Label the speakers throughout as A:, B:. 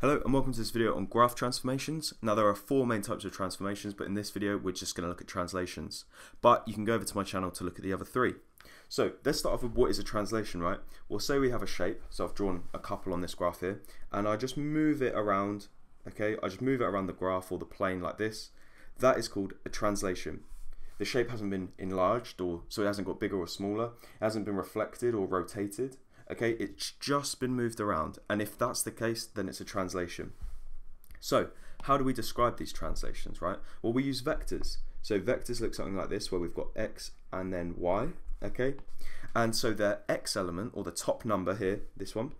A: Hello and welcome to this video on graph transformations. Now there are four main types of transformations but in this video we're just going to look at translations. But you can go over to my channel to look at the other three. So let's start off with what is a translation, right? Well say we have a shape, so I've drawn a couple on this graph here and I just move it around, okay? I just move it around the graph or the plane like this. That is called a translation. The shape hasn't been enlarged or so it hasn't got bigger or smaller, it hasn't been reflected or rotated okay? It's just been moved around and if that's the case then it's a translation. So how do we describe these translations right? Well we use vectors. So vectors look something like this where we've got x and then y okay? And so the x element or the top number here this one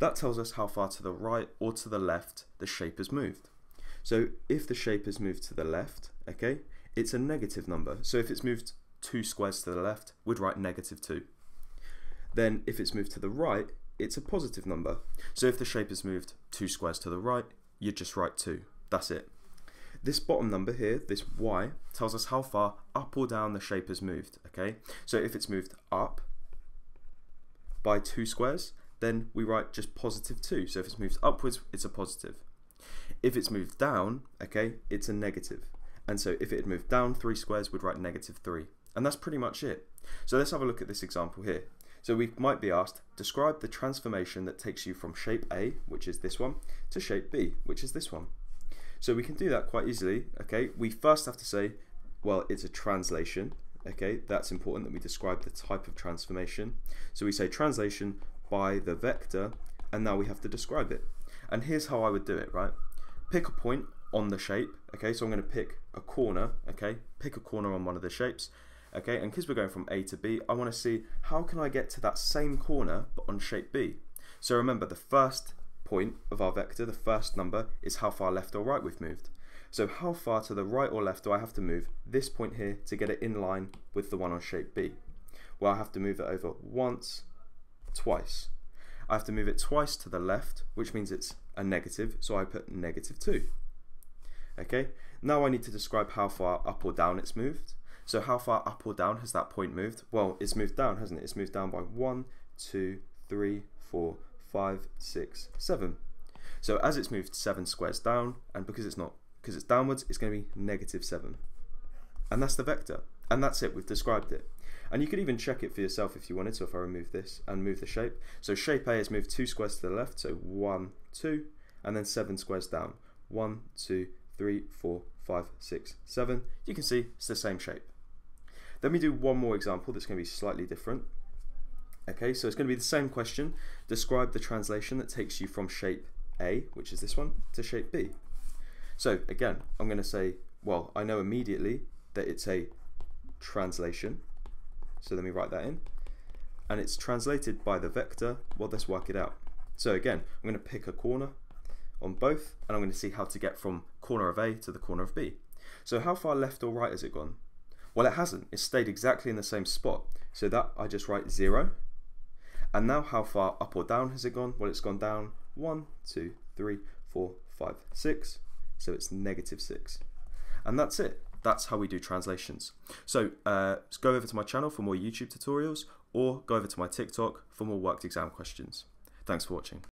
A: that tells us how far to the right or to the left the shape has moved. So if the shape has moved to the left okay it's a negative number. So if it's moved two squares to the left we'd write negative 2 then if it's moved to the right, it's a positive number. So if the shape is moved two squares to the right, you just write 2. That's it. This bottom number here, this y, tells us how far up or down the shape has moved, okay? So if it's moved up by 2 squares, then we write just positive 2. So if it's moved upwards, it's a positive. If it's moved down, okay, it's a negative. And so if it had moved down 3 squares, we'd write negative 3. And that's pretty much it. So let's have a look at this example here. So we might be asked, describe the transformation that takes you from shape A, which is this one, to shape B, which is this one. So we can do that quite easily, okay? We first have to say, well, it's a translation, okay? That's important that we describe the type of transformation. So we say translation by the vector, and now we have to describe it. And here's how I would do it, right? Pick a point on the shape, okay? So I'm gonna pick a corner, okay? Pick a corner on one of the shapes, okay? And because we're going from A to B I want to see how can I get to that same corner but on shape B? So remember the first point of our vector the first number is how far left or right we've moved. So how far to the right or left do I have to move this point here to get it in line with the one on shape B? Well I have to move it over once twice. I have to move it twice to the left which means it's a negative so I put negative 2 okay? Now I need to describe how far up or down it's moved so how far up or down has that point moved? Well, it's moved down, hasn't it? It's moved down by one, two, three, four, five, six, seven. So as it's moved seven squares down, and because it's not because it's downwards, it's going to be negative seven. And that's the vector. And that's it, we've described it. And you could even check it for yourself if you wanted, so if I remove this and move the shape. So shape A has moved two squares to the left, so one, two, and then seven squares down. One, two, three, four, five, six, seven. You can see it's the same shape. Let me do one more example that's going to be slightly different. Okay, so it's going to be the same question. Describe the translation that takes you from shape A, which is this one, to shape B. So again, I'm going to say, well, I know immediately that it's a translation. So let me write that in. And it's translated by the vector. Well, let's work it out. So again, I'm going to pick a corner on both, and I'm going to see how to get from corner of A to the corner of B. So how far left or right has it gone? Well, it hasn't. It stayed exactly in the same spot. So that I just write 0. And now how far up or down has it gone? Well, it's gone down 1, 2, 3, 4, 5, 6. So it's negative 6. And that's it. That's how we do translations. So uh, go over to my channel for more YouTube tutorials or go over to my TikTok for more worked exam questions. Thanks for watching.